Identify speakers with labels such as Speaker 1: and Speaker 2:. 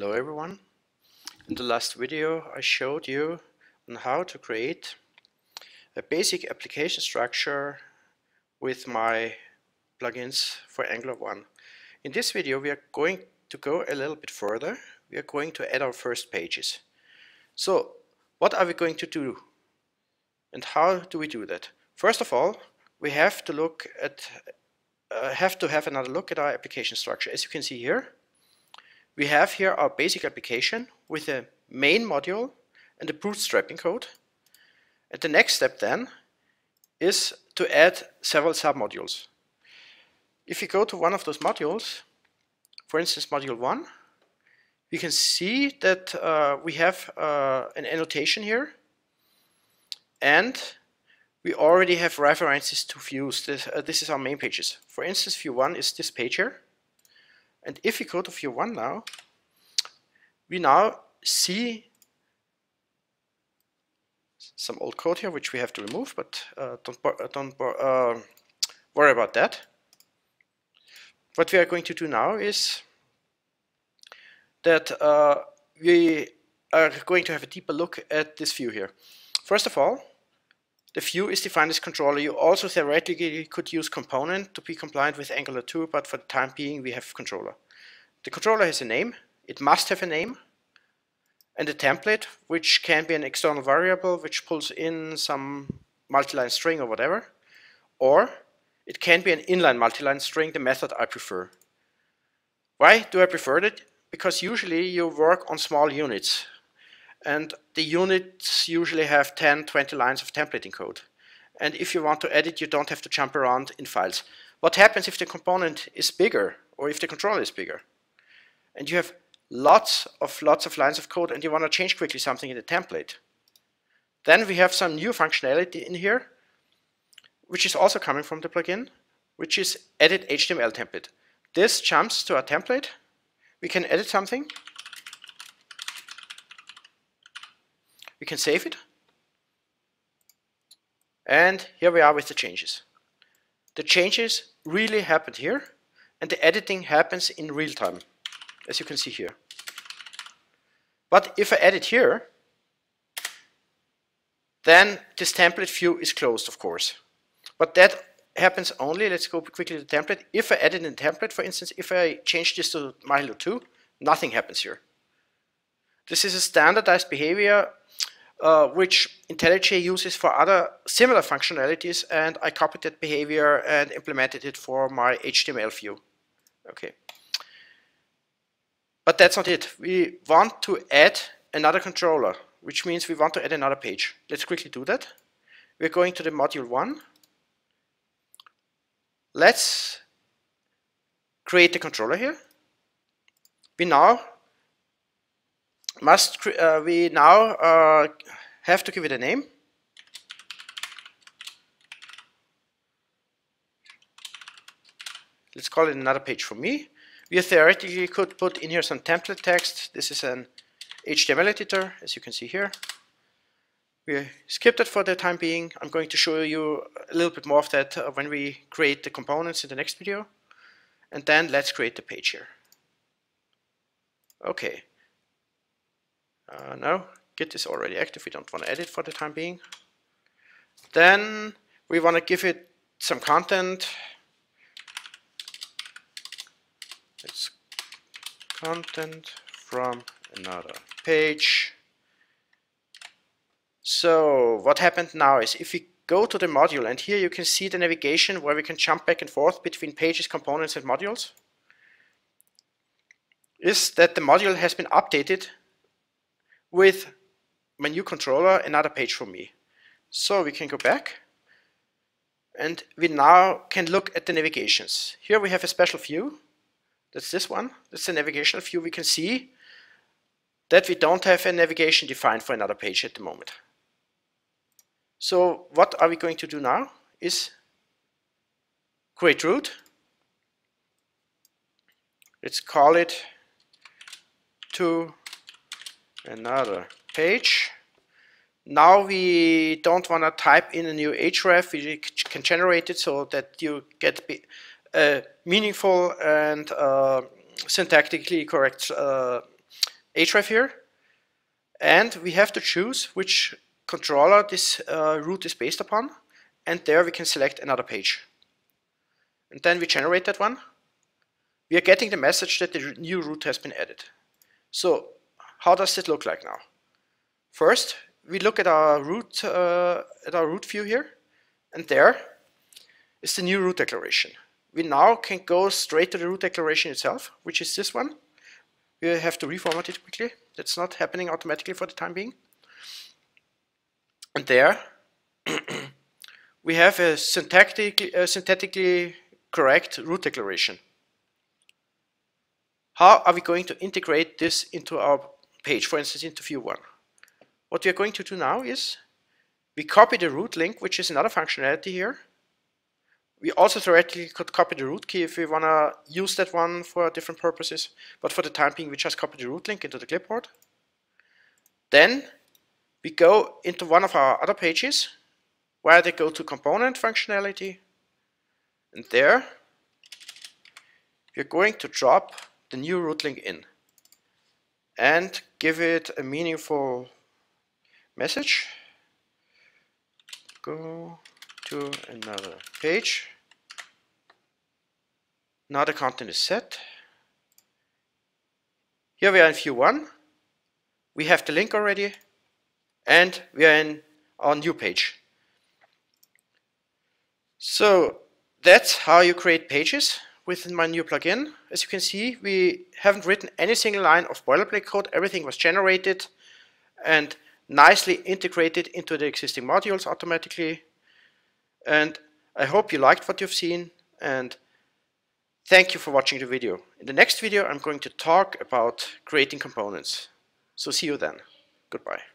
Speaker 1: Hello everyone. In the last video I showed you on how to create a basic application structure with my plugins for Angular 1. In this video we are going to go a little bit further. We are going to add our first pages. So what are we going to do and how do we do that? First of all we have to look at uh, have to have another look at our application structure. As you can see here we have here our basic application with a main module and a bootstrapping code. And the next step then is to add several submodules. If you go to one of those modules, for instance module 1, we can see that uh, we have uh, an annotation here and we already have references to views. This, uh, this is our main pages. For instance, view 1 is this page here. And if we go to view 1 now, we now see some old code here which we have to remove, but uh, don't, uh, don't uh, worry about that. What we are going to do now is that uh, we are going to have a deeper look at this view here. First of all, the view is defined as controller. You also theoretically could use component to be compliant with Angular 2, but for the time being we have controller. The controller has a name, it must have a name, and a template, which can be an external variable which pulls in some multi-line string or whatever, or it can be an inline multi-line string, the method I prefer. Why do I prefer it? Because usually you work on small units, and the units usually have 10, 20 lines of templating code. And if you want to edit, you don't have to jump around in files. What happens if the component is bigger or if the controller is bigger? And you have lots of lots of lines of code and you want to change quickly something in the template. Then we have some new functionality in here, which is also coming from the plugin, which is edit HTML template. This jumps to our template. We can edit something We can save it. And here we are with the changes. The changes really happened here, and the editing happens in real time, as you can see here. But if I edit here, then this template view is closed, of course. But that happens only, let's go quickly to the template. If I edit in the template, for instance, if I change this to MyHello 2, nothing happens here. This is a standardized behavior uh, which IntelliJ uses for other similar functionalities and I copied that behavior and implemented it for my HTML view. Okay. But that's not it. We want to add another controller, which means we want to add another page. Let's quickly do that. We're going to the module 1. Let's create the controller here. We now must uh, we now uh, have to give it a name. Let's call it another page for me. We theoretically could put in here some template text. This is an HTML editor, as you can see here. We skipped it for the time being. I'm going to show you a little bit more of that uh, when we create the components in the next video. And then let's create the page here. Okay. Uh, no, Git is already active. We don't want to edit for the time being. Then we want to give it some content. It's content from another page. So what happened now is if we go to the module and here you can see the navigation where we can jump back and forth between pages, components and modules is that the module has been updated with my new controller another page for me. So we can go back and we now can look at the navigations. Here we have a special view. That's this one. That's the navigational view. We can see that we don't have a navigation defined for another page at the moment. So what are we going to do now is create route. Let's call it to another page. Now we don't want to type in a new href, we can generate it so that you get a meaningful and uh, syntactically correct uh, href here, and we have to choose which controller this uh, route is based upon, and there we can select another page. And then we generate that one. We are getting the message that the new route has been added. So how does it look like now? First, we look at our root uh, at our root view here, and there is the new route declaration. We now can go straight to the route declaration itself, which is this one. We have to reformat it quickly. That's not happening automatically for the time being. And there we have a syntactically, uh, syntactically correct route declaration. How are we going to integrate this into our page, for instance, into View 1? What we are going to do now is we copy the route link, which is another functionality here. We also theoretically could copy the route key if we want to use that one for different purposes. But for the time being, we just copy the route link into the clipboard. Then we go into one of our other pages where they go to component functionality. And there we're going to drop the new route link in and give it a meaningful message. Go to another page. Now the content is set. Here we are in view 1. We have the link already and we are in our new page. So that's how you create pages within my new plugin. As you can see, we haven't written any single line of boilerplate code. Everything was generated and nicely integrated into the existing modules automatically. And I hope you liked what you've seen and thank you for watching the video. In the next video, I'm going to talk about creating components. So see you then. Goodbye.